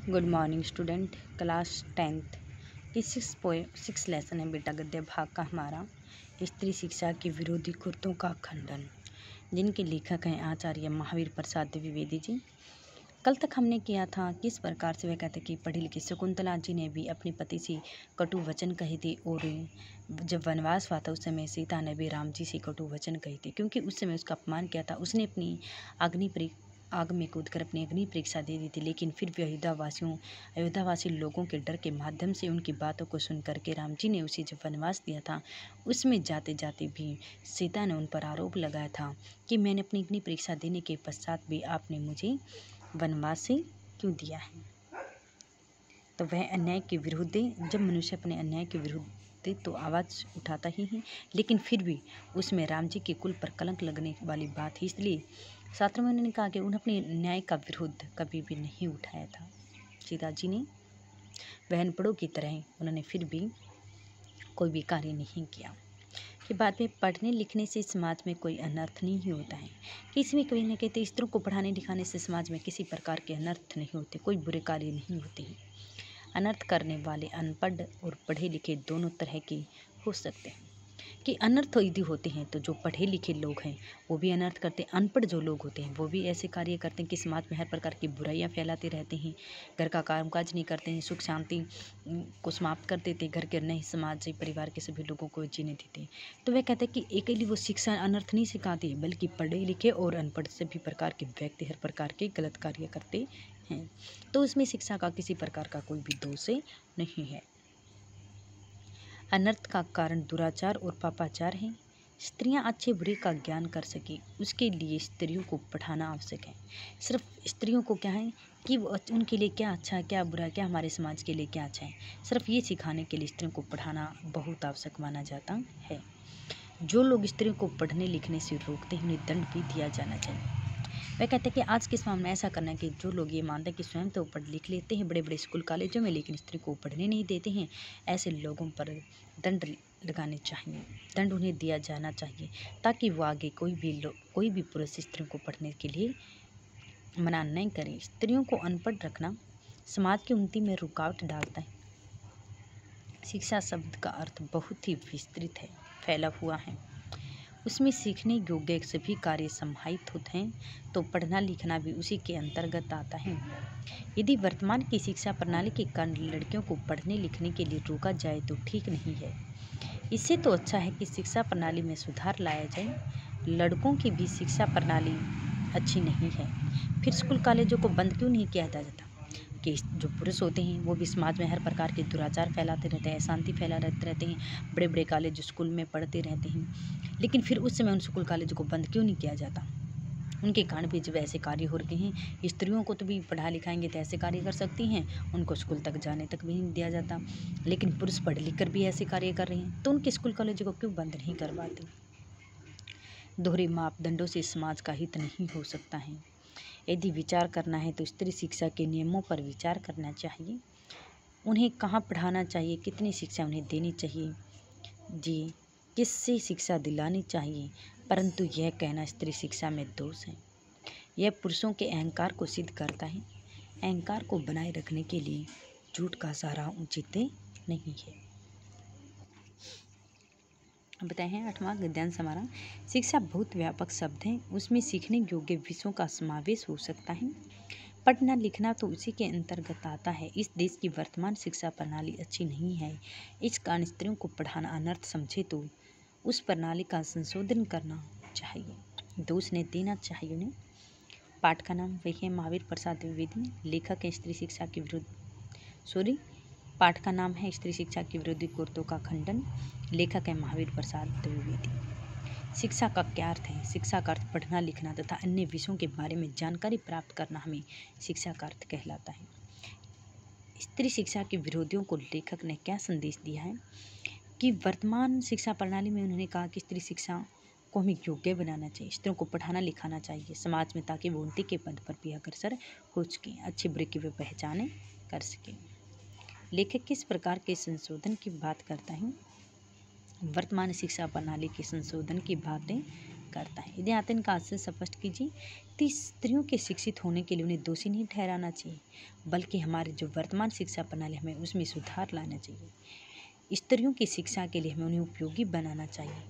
Good morning student, class tenth की six poem six lesson है बेटा गद्य भाग का हमारा। स्त्री शिक्षा के विरोधी कुर्तों का खंडन, जिनके लेखक हैं आचार्य महावीर प्रसाद द्विवेदी जी। कल तक हमने किया था किस प्रकार से वह कहते कि पढ़ी लिखी शकुंतला जी ने भी अपने पति से कटु वचन कहे थे और जब वनवास हुआ था उस समय सीता ने भी राम जी से कटु वचन कहे थे, क्योंकि उस समय उसका अपमान किया था। उसने अपनी अग्नि आग में कूदकर अपनी अग्नि परीक्षा दे दी थी, लेकिन फिर भी अयोध्यावासियों अयोध्यावासी लोगों के डर के माध्यम से उनकी बातों को सुन करके राम जी ने उसे जब वनवास दिया था, उसमें जाते जाते भी सीता ने उन पर आरोप लगाया था कि मैंने अपनी अग्नि परीक्षा देने के पश्चात भी आपने मुझे वनवास क्यों दिया है? तो वह अन्याय के विरुद्ध, जब मनुष्य अपने अन्याय के विरुद्ध तो आवाज़ उठाता ही है, लेकिन फिर भी उसमें राम जी के कुल पर कलंक लगने वाली बात ही इसलिए शास्त्र में उन्होंने कहा कि उन्होंने अपने न्याय का विरोध कभी भी नहीं उठाया था। सीता जी ने बहनपड़ों की तरह उन्होंने फिर भी कोई भी कार्य नहीं किया। कि बाद में पढ़ने लिखने से समाज में कोई अनर्थ नहीं होता है। किसी में कोई न कहते स्त्रियों को पढ़ाने लिखाने से समाज में किसी प्रकार के अनर्थ नहीं होते, कोई बुरे कार्य नहीं होते हैं। अनर्थ करने वाले अनपढ़ और पढ़े लिखे दोनों तरह के हो सकते हैं। कि अनर्थ यदि होते हैं तो जो पढ़े लिखे लोग हैं, वो भी अनर्थ करते हैं। अनपढ़ जो लोग होते हैं, वो भी ऐसे कार्य करते हैं कि समाज में हर प्रकार की बुराइयाँ फैलाते रहते हैं। घर का कामकाज नहीं करते हैं, सुख शांति को समाप्त कर देते घर के नहीं, समाज से, परिवार के सभी लोगों को जीने देते तो वह कहते हैं कि एक वो शिक्षा अनर्थ नहीं सिखाती बल्कि पढ़े लिखे और अनपढ़ सभी प्रकार के व्यक्ति हर प्रकार के गलत कार्य करते हैं। तो उसमें शिक्षा का किसी प्रकार का कोई भी दोष नहीं है। अनर्थ का कारण दुराचार और पापाचार है। स्त्रियाँ अच्छे बुरे का ज्ञान कर सके, उसके लिए स्त्रियों को पढ़ाना आवश्यक है। सिर्फ़ स्त्रियों को क्या है कि उनके लिए क्या अच्छा है, क्या बुरा है, क्या हमारे समाज के लिए क्या अच्छा है? सिर्फ़ ये सिखाने के लिए स्त्रियों को पढ़ाना बहुत आवश्यक माना जाता है। जो लोग स्त्रियों को पढ़ने लिखने से रोकते हैं, उन्हें दंड भी दिया जाना चाहिए। वह कहते हैं कि आज के समय में ऐसा करना है कि जो लोग ये मानते हैं कि स्वयं तो पढ़ लिख लेते हैं बड़े बड़े स्कूल, कॉलेजों में, लेकिन स्त्री को पढ़ने नहीं देते हैं। ऐसे लोगों पर दंड लगाने चाहिए, दंड उन्हें दिया जाना चाहिए, ताकि वो आगे कोई भी लोग कोई भी पुरुष स्त्रियों को पढ़ने के लिए मना नहीं करें। स्त्रियों को अनपढ़ रखना समाज की उन्नति में रुकावट डालता है। शिक्षा शब्द का अर्थ बहुत ही विस्तृत है, फैला हुआ है। उसमें सीखने योग्य सभी कार्य समाहित होते हैं तो पढ़ना लिखना भी उसी के अंतर्गत आता है। यदि वर्तमान की शिक्षा प्रणाली के कारण लड़कियों को पढ़ने लिखने के लिए रोका जाए तो ठीक नहीं है। इससे तो अच्छा है कि शिक्षा प्रणाली में सुधार लाया जाए। लड़कों की भी शिक्षा प्रणाली अच्छी नहीं है। फिर स्कूल कॉलेजों को बंद क्यों नहीं किया जाता कि जो पुरुष होते हैं, वो भी समाज में हर प्रकार के दुराचार फैलाते रहते हैं, अशांति फैला रहते हैं बड़े बड़े कॉलेज स्कूल में पढ़ते रहते हैं। लेकिन फिर उस समय उन स्कूल कॉलेज को बंद क्यों नहीं किया जाता? उनके कारण भी जब ऐसे कार्य हो रहे हैं, स्त्रियों को तो भी पढ़ा लिखाएँगे तो ऐसे कार्य कर सकती हैं, उनको स्कूल तक जाने तक भी नहीं दिया जाता। लेकिन पुरुष पढ़ लिख कर भी ऐसे कार्य कर रहे हैं तो उनके स्कूल कॉलेज को क्यों बंद नहीं करवाते? दोहरे मापदंडों से समाज का हित नहीं हो सकता है। यदि विचार करना है तो स्त्री शिक्षा के नियमों पर विचार करना चाहिए। उन्हें कहाँ पढ़ाना चाहिए? कितनी शिक्षा उन्हें देनी चाहिए? जी, किससे शिक्षा दिलानी चाहिए? परंतु यह कहना स्त्री शिक्षा में दोष है। यह पुरुषों के अहंकार को सिद्ध करता है। अहंकार को बनाए रखने के लिए झूठ का सहारा उचित नहीं है। बताए, हैं आठवां गद्यांश हमारा शिक्षा बहुत व्यापक शब्द है, उसमें सीखने योग्य विषयों का समावेश हो सकता है। पढ़ना लिखना तो उसी के अंतर्गत आता है। इस देश की वर्तमान शिक्षा प्रणाली अच्छी नहीं है। इस कारण स्त्रियों को पढ़ाना अनर्थ समझे तो उस प्रणाली का संशोधन करना चाहिए। दोष ने देना चाहिए उन्हें। पाठ का नाम वही है महावीर प्रसाद द्विवेदी लेखक स्त्री शिक्षा के विरुद्ध। सॉरी पाठ का नाम है स्त्री शिक्षा की विरोधी कुर्तों का खंडन। लेखक है महावीर प्रसाद द्विवेदी। शिक्षा का क्या अर्थ है? शिक्षा का अर्थ पढ़ना, लिखना तथा अन्य विषयों के बारे में जानकारी प्राप्त करना हमें शिक्षा का अर्थ कहलाता है। स्त्री शिक्षा के विरोधियों को लेखक ने क्या संदेश दिया है? कि वर्तमान शिक्षा प्रणाली में उन्होंने कहा कि स्त्री शिक्षा को हमें योग्य बनाना चाहिए, स्त्रियों को पढ़ाना, लिखाना चाहिए, समाज में ताकि वो उन्नति के पद पर भी अग्रसर हो सकें, अच्छे बुरे की वे पहचाने कर सकें। लेखक किस प्रकार के संशोधन की बात करता है? वर्तमान शिक्षा प्रणाली के संशोधन की बातें करता है। यदि आतन का आशय स्पष्ट कीजिए। तो स्त्रियों के शिक्षित होने के लिए उन्हें दोषी नहीं ठहराना चाहिए, बल्कि हमारे जो वर्तमान शिक्षा प्रणाली हमें उसमें सुधार लाना चाहिए। स्त्रियों की शिक्षा के लिए हमें उन्हें उपयोगी बनाना चाहिए।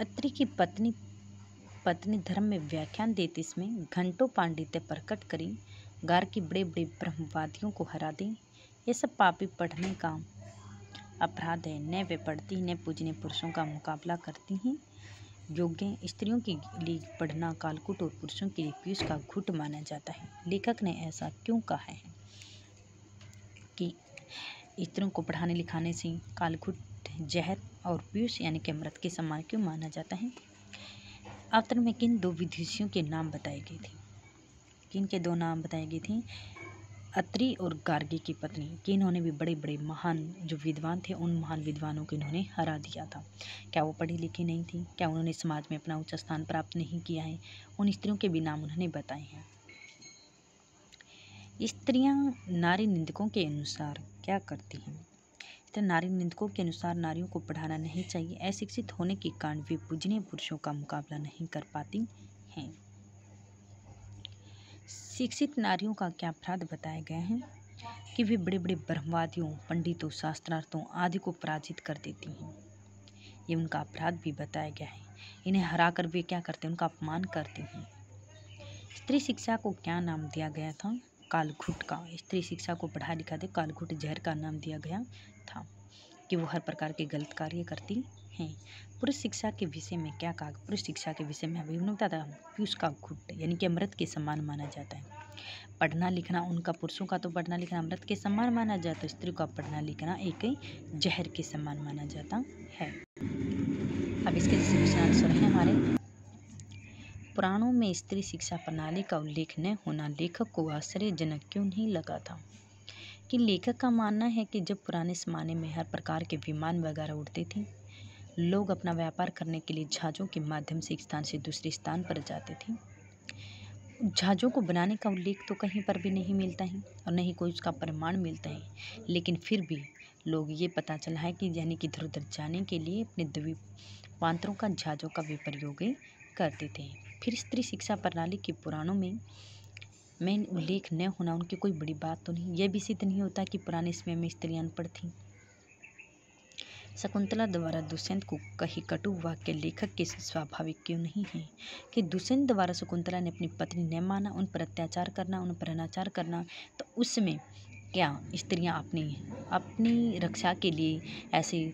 अत्रि की पत्नी पत्नी धर्म में व्याख्यान देते इसमें घंटों पांडित्य प्रकट करी। गार की बड़े बड़े ब्रह्मवादियों को हरा दें। ये सब पापी पढ़ने का अपराध है। न वे पढ़ती, न पूजने पुरुषों का मुकाबला करती हैं। योग्य स्त्रियों के लिए पढ़ना कालकुट और पुरुषों के लिए पीयूष का घुट माना जाता है। लेखक ने ऐसा क्यों कहा है कि स्त्रियों को पढ़ाने लिखाने से कालकुट, जहर और पीयूष यानी कि अमृत के समान क्यों माना जाता है? अवतरण में किन दो विदेशियों के नाम बताए गए थे? किन के दो नाम बताए गए थे, अत्री और गार्गी की पत्नी, कि इन्होंने भी बड़े बड़े महान जो विद्वान थे, उन महान विद्वानों को इन्होंने हरा दिया था। क्या वो पढ़ी लिखी नहीं थी? क्या उन्होंने समाज में अपना उच्च स्थान प्राप्त नहीं किया है? उन स्त्रियों के भी नाम उन्होंने बताए हैं। स्त्रियाँ नारी निंदकों के अनुसार क्या करती हैं? तो नारी निंदकों के अनुसार नारियों को पढ़ाना नहीं चाहिए। अशिक्षित होने के कारण वे पूजनीय पुरुषों का मुकाबला नहीं कर पाती हैं। शिक्षित नारियों का क्या अपराध बताया गया है? कि वे बड़े बड़े ब्रह्मवादियों, पंडितों, शास्त्रार्थों आदि को पराजित कर देती हैं। ये उनका अपराध भी बताया गया है। इन्हें हरा कर वे क्या करते हैं? उनका अपमान करती हैं। स्त्री शिक्षा को क्या नाम दिया गया था? कालघुट का। स्त्री शिक्षा को पढ़ा लिखा दे, कालघुट जहर का नाम दिया गया था। कि वो हर प्रकार के गलत कार्य करती हैं। पुरुष शिक्षा के विषय में क्या कहा? पुरुष शिक्षा के विषय में अभी उन्होंने बताया पीयूष का घुट, यानी कि अमृत के समान माना जाता है। पढ़ना लिखना, उनका पुरुषों का तो पढ़ना लिखना अमृत के समान माना जाता है, स्त्री का पढ़ना लिखना एक जहर के समान माना जाता है। अब इसके आंसर है हमारे। पुराणों में स्त्री शिक्षा प्रणाली का उल्लेख न होना लेखक को आश्चर्यजनक क्यों नहीं लगा था? कि लेखक का मानना है कि जब पुराने ज़माने में हर प्रकार के विमान वगैरह उड़ते थे, लोग अपना व्यापार करने के लिए जहाज़ों के माध्यम से एक स्थान से दूसरे स्थान पर जाते थे। जहाज़ों को बनाने का उल्लेख तो कहीं पर भी नहीं मिलता है और नहीं कोई उसका प्रमाण मिलता है। लेकिन फिर भी लोग ये पता चला है कि यानी कि इधर उधर जाने के लिए अपने द्वीपांतरों का जहाज़ों का भी प्रयोग करते थे। फिर स्त्री शिक्षा प्रणाली के पुराणों में में उल्लेख न होना उनकी कोई बड़ी बात तो नहीं। यह भी सिद्ध नहीं होता कि पुराने समय में स्त्रियाँ अनपढ़ थीं। शकुंतला द्वारा दुष्यंत को कही कटु वाक्य लेखक के स्वाभाविक क्यों नहीं है कि दुष्यंत द्वारा शकुंतला ने अपनी पत्नी न माना, उन पर अत्याचार करना, उन पर अनाचार करना तो उसमें क्या स्त्रियाँ अपनी अपनी रक्षा के लिए ऐसे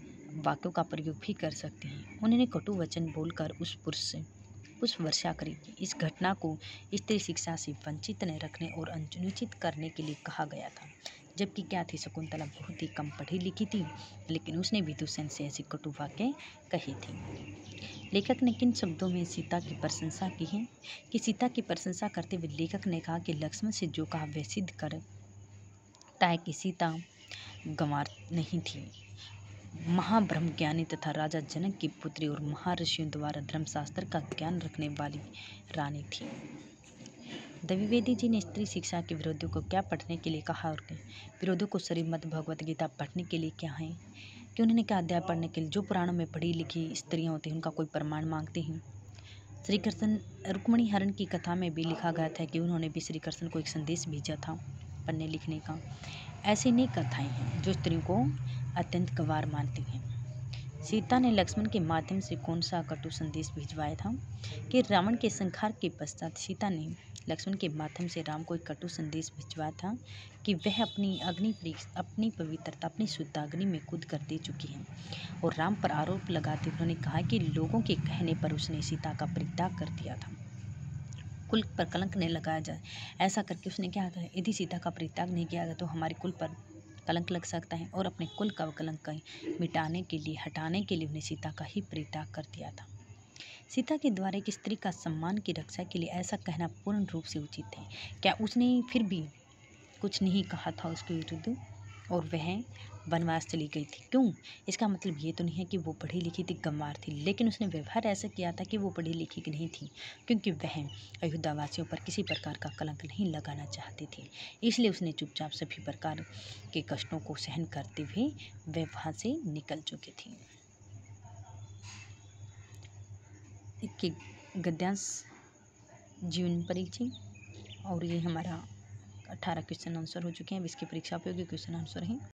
वाक्यों का प्रयोग भी कर सकती हैं? उन्होंने कटु वचन बोलकर उस पुरुष से पुष्प वर्षा करी। इस घटना को स्त्री शिक्षा से वंचित न रखने और अनुचित करने के लिए कहा गया था। जबकि क्या थी, शकुंतला बहुत ही कम पढ़ी लिखी थी, लेकिन उसने भी से ऐसी कटु वाक्य कही थी। लेखक ने किन शब्दों में सीता की प्रशंसा की है? कि सीता की प्रशंसा करते हुए लेखक ने कहा कि लक्ष्मण से जो कहा वह सिद्ध कर, ताकि कि सीता गंवार नहीं थी। महाब्रह्म ज्ञानी तथा राजा जनक की पुत्री और महर्षियों द्वारा धर्मशास्त्र का ज्ञान रखने वाली रानी थी। द्विवेदी जी ने स्त्री शिक्षा के विरोधियों को क्या पढ़ने के लिए कहा और विरोधियों को श्रीमद भगवत गीता पढ़ने के लिए क्या है? कि उन्होंने क्या अध्याय पढ़ने के लिए जो पुराणों में पढ़ी लिखी स्त्रियाँ होती हैं, उनका कोई प्रमाण मांगते हैं। श्री कृष्ण रुक्मणी हरण की कथा में भी लिखा गया था कि उन्होंने भी श्री कृष्ण को एक संदेश भेजा था पढ़ने लिखने का। ऐसी नई कथाएँ हैं जो स्त्रियों को अत्यंत गवार मानती हैं। सीता ने लक्ष्मण के माध्यम से कौन सा कटु संदेश भिजवाया था कि रावण के संहार के पश्चात सीता ने लक्ष्मण के माध्यम से राम को एक कटु संदेश भिजवाया था कि वह अपनी अग्नि अपनी पवित्रता, अपनी शुद्ध अग्नि में कूद कर दे चुकी हैं। और राम पर आरोप लगाते उन्होंने कहा कि लोगों के कहने पर उसने सीता का परित्याग कर दिया था। कुल पर कलंक नहीं लगाया जाए। ऐसा करके उसने क्या यदि सीता का परित्याग नहीं किया गया तो हमारे कुल पर कलंक लग सकता है और अपने कुल का कलंक मिटाने के लिए, हटाने के लिए उन्हें सीता का ही परित्याग कर दिया था। सीता के द्वारा एक स्त्री का सम्मान की रक्षा के लिए ऐसा कहना पूर्ण रूप से उचित है। क्या उसने फिर भी कुछ नहीं कहा था उसके विरुद्ध? और वह वनवास चली गई थी। क्यों? इसका मतलब ये तो नहीं है कि वो पढ़ी लिखी थी, गंवार थी, लेकिन उसने व्यवहार ऐसा किया था कि वो पढ़ी लिखी नहीं थी, क्योंकि वह अयोध्यावासियों पर किसी प्रकार का कलंक नहीं लगाना चाहती थी। इसलिए उसने चुपचाप सभी प्रकार के कष्टों को सहन करते हुए वह वहाँ से निकल चुकी थी। गद्यांश जीवन परिचय और ये हमारा अठारह क्वेश्चन आंसर हो चुके हैं। अब इसकी परीक्षा उपयोगी क्वेश्चन आंसर हैं।